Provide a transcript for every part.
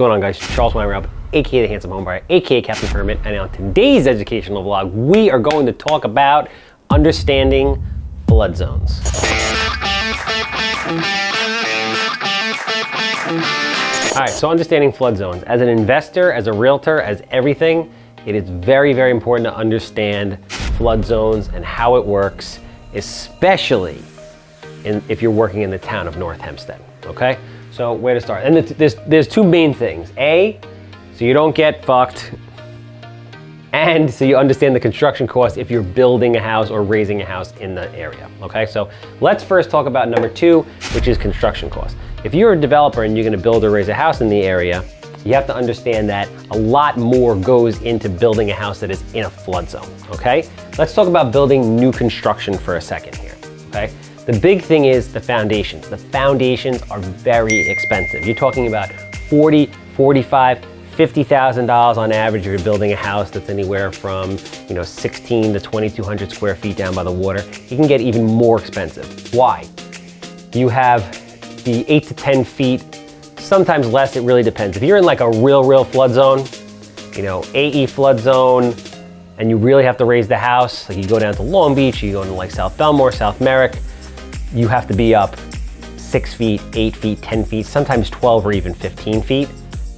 going on guys? Charles Weinraub, aka The Handsome Homebuyer, aka Captain Permit, and on today's educational vlog, we are going to talk about understanding flood zones. All right, so understanding flood zones. As an investor, as a realtor, as everything, it is very, very important to understand flood zones and how it works, especially in, if you're working in the town of North Hempstead, okay? So where to start? And there's, there's two main things. A, so you don't get fucked, and so you understand the construction cost if you're building a house or raising a house in the area, okay? So let's first talk about number two, which is construction cost. If you're a developer and you're gonna build or raise a house in the area, you have to understand that a lot more goes into building a house that is in a flood zone, okay? Let's talk about building new construction for a second here, okay? The big thing is the foundations. The foundations are very expensive. You're talking about 40, 45, $50,000 on average if you're building a house that's anywhere from, you know, 16 to 2,200 square feet down by the water. It can get even more expensive. Why? You have the eight to 10 feet, sometimes less, it really depends. If you're in like a real, real flood zone, you know, AE flood zone, and you really have to raise the house, like you go down to Long Beach, you go into like South Bellmore, South Merrick, you have to be up six feet, eight feet, 10 feet, sometimes 12 or even 15 feet.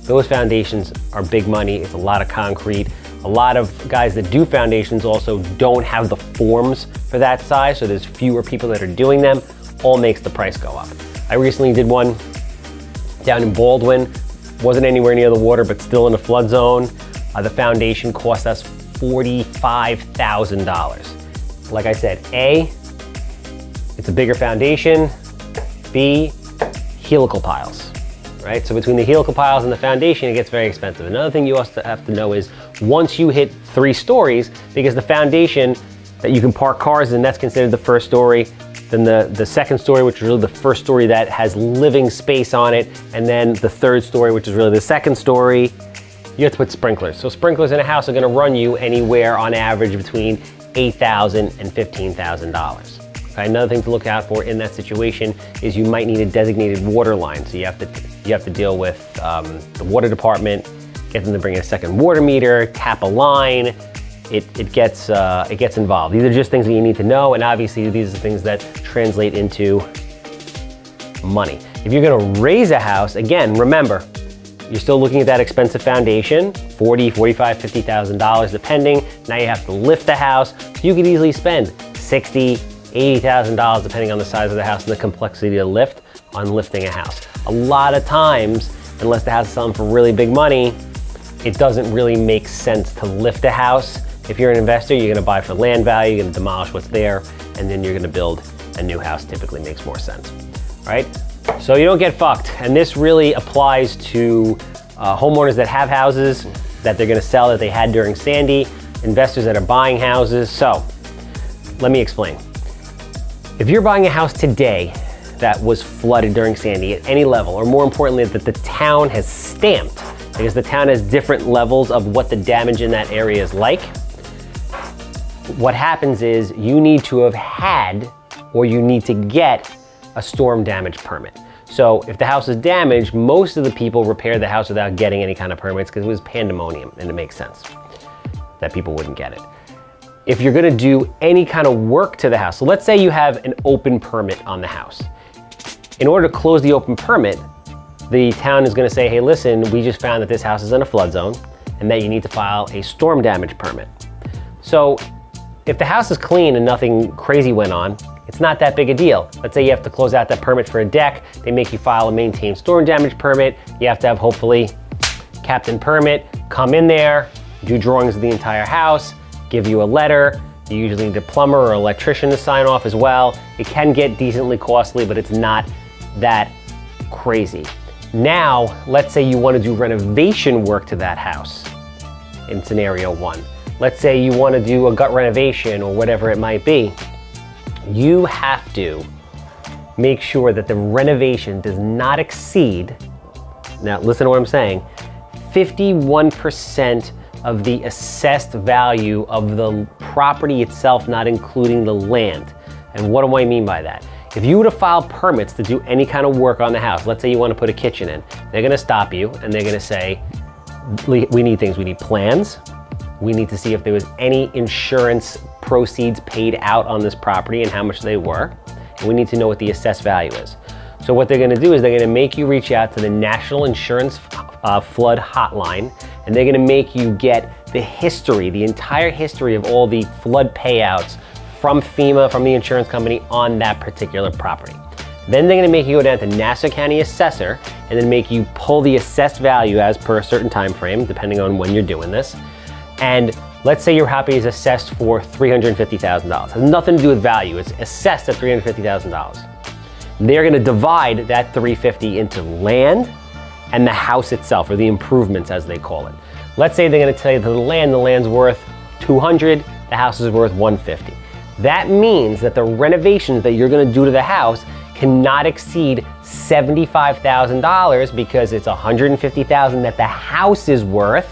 Those foundations are big money. It's a lot of concrete. A lot of guys that do foundations also don't have the forms for that size, so there's fewer people that are doing them. All makes the price go up. I recently did one down in Baldwin. Wasn't anywhere near the water, but still in a flood zone. Uh, the foundation cost us $45,000. Like I said, A, it's a bigger foundation. B, helical piles, right? So between the helical piles and the foundation, it gets very expensive. Another thing you also have to know is once you hit three stories, because the foundation that you can park cars in, that's considered the first story. Then the, the second story, which is really the first story that has living space on it. And then the third story, which is really the second story, you have to put sprinklers. So sprinklers in a house are gonna run you anywhere on average between $8,000 and $15,000. Another thing to look out for in that situation is you might need a designated water line. So you have to, you have to deal with um, the water department, get them to bring a second water meter, tap a line. It, it, gets, uh, it gets involved. These are just things that you need to know. And obviously these are things that translate into money. If you're gonna raise a house, again, remember, you're still looking at that expensive foundation, 40, 45, $50,000 depending. Now you have to lift the house. You could easily spend 60, $80,000 depending on the size of the house and the complexity of lift on lifting a house. A lot of times, unless the house is selling for really big money, it doesn't really make sense to lift a house. If you're an investor, you're gonna buy for land value, you're gonna demolish what's there, and then you're gonna build a new house typically makes more sense, right? So you don't get fucked. And this really applies to uh, homeowners that have houses that they're gonna sell that they had during Sandy, investors that are buying houses. So let me explain. If you're buying a house today that was flooded during Sandy at any level, or more importantly, that the town has stamped, because the town has different levels of what the damage in that area is like, what happens is you need to have had or you need to get a storm damage permit. So if the house is damaged, most of the people repair the house without getting any kind of permits because it was pandemonium and it makes sense that people wouldn't get it if you're gonna do any kind of work to the house, so let's say you have an open permit on the house. In order to close the open permit, the town is gonna say, hey, listen, we just found that this house is in a flood zone and that you need to file a storm damage permit. So if the house is clean and nothing crazy went on, it's not that big a deal. Let's say you have to close out that permit for a deck, they make you file a maintain storm damage permit, you have to have hopefully captain permit, come in there, do drawings of the entire house, give you a letter. You usually need a plumber or electrician to sign off as well. It can get decently costly, but it's not that crazy. Now, let's say you want to do renovation work to that house in scenario one. Let's say you want to do a gut renovation or whatever it might be. You have to make sure that the renovation does not exceed, now listen to what I'm saying, 51% of the assessed value of the property itself, not including the land. And what do I mean by that? If you were to file permits to do any kind of work on the house, let's say you want to put a kitchen in, they're going to stop you and they're going to say, we need things. We need plans. We need to see if there was any insurance proceeds paid out on this property and how much they were. And we need to know what the assessed value is. So what they're gonna do is they're gonna make you reach out to the National Insurance uh, Flood Hotline, and they're gonna make you get the history, the entire history of all the flood payouts from FEMA, from the insurance company on that particular property. Then they're gonna make you go down to Nassau County Assessor and then make you pull the assessed value as per a certain time frame, depending on when you're doing this. And let's say your property is assessed for $350,000. Has nothing to do with value, it's assessed at $350,000. They're gonna divide that 350 into land and the house itself, or the improvements as they call it. Let's say they're gonna tell you the land, the land's worth 200, the house is worth 150. That means that the renovations that you're gonna do to the house cannot exceed $75,000 because it's 150,000 that the house is worth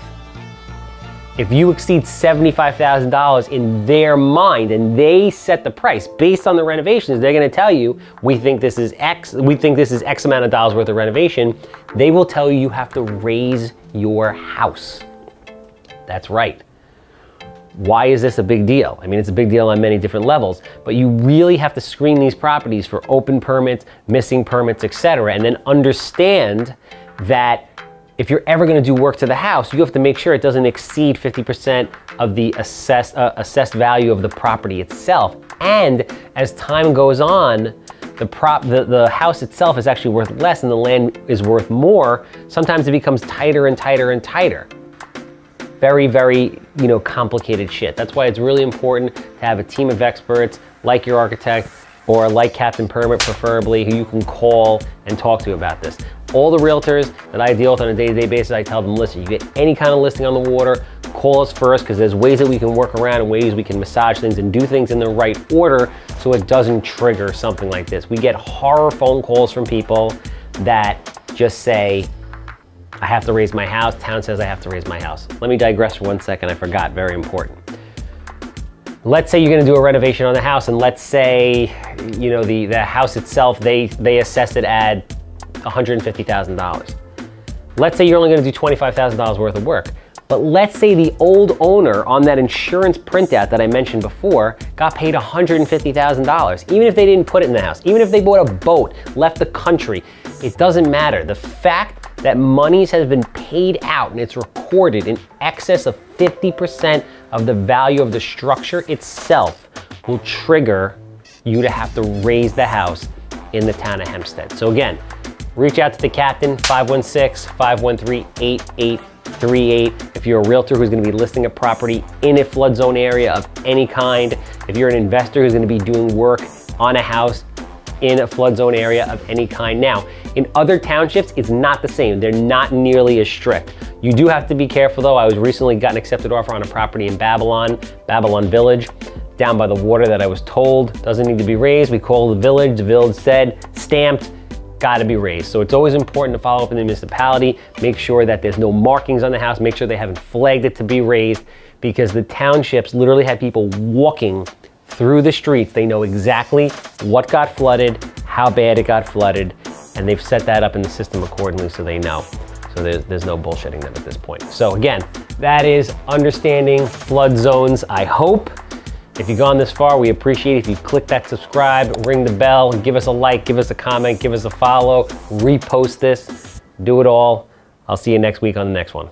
if you exceed $75,000 in their mind and they set the price based on the renovations, they're gonna tell you, we think this is X, we think this is X amount of dollars worth of renovation. They will tell you you have to raise your house. That's right. Why is this a big deal? I mean, it's a big deal on many different levels, but you really have to screen these properties for open permits, missing permits, etc., and then understand that if you're ever gonna do work to the house, you have to make sure it doesn't exceed 50% of the assessed, uh, assessed value of the property itself. And as time goes on, the, prop, the, the house itself is actually worth less and the land is worth more. Sometimes it becomes tighter and tighter and tighter. Very, very, you know, complicated shit. That's why it's really important to have a team of experts like your architect or like Captain Permit preferably, who you can call and talk to about this. All the realtors that I deal with on a day-to-day -day basis, I tell them, listen, you get any kind of listing on the water, call us first because there's ways that we can work around and ways we can massage things and do things in the right order so it doesn't trigger something like this. We get horror phone calls from people that just say, I have to raise my house. Town says I have to raise my house. Let me digress for one second. I forgot, very important let's say you're gonna do a renovation on the house and let's say, you know, the, the house itself, they, they assess it at $150,000. Let's say you're only gonna do $25,000 worth of work. But let's say the old owner on that insurance printout that I mentioned before got paid $150,000, even if they didn't put it in the house, even if they bought a boat, left the country, it doesn't matter. The fact that monies has been paid out and it's recorded in excess of 50% of the value of the structure itself will trigger you to have to raise the house in the town of Hempstead. So again, reach out to the captain, 516-513-8838. If you're a realtor who's gonna be listing a property in a flood zone area of any kind, if you're an investor who's gonna be doing work on a house in a flood zone area of any kind. Now, in other townships, it's not the same. They're not nearly as strict. You do have to be careful though. I was recently got an accepted offer on a property in Babylon, Babylon Village, down by the water that I was told doesn't need to be raised. We called the village, the village said, stamped, gotta be raised. So it's always important to follow up in the municipality, make sure that there's no markings on the house, make sure they haven't flagged it to be raised because the townships literally have people walking through the streets. They know exactly what got flooded, how bad it got flooded, and they've set that up in the system accordingly so they know. So there's, there's no bullshitting them at this point. So again, that is understanding flood zones, I hope. If you've gone this far, we appreciate if you click that subscribe, ring the bell, give us a like, give us a comment, give us a follow, repost this, do it all. I'll see you next week on the next one.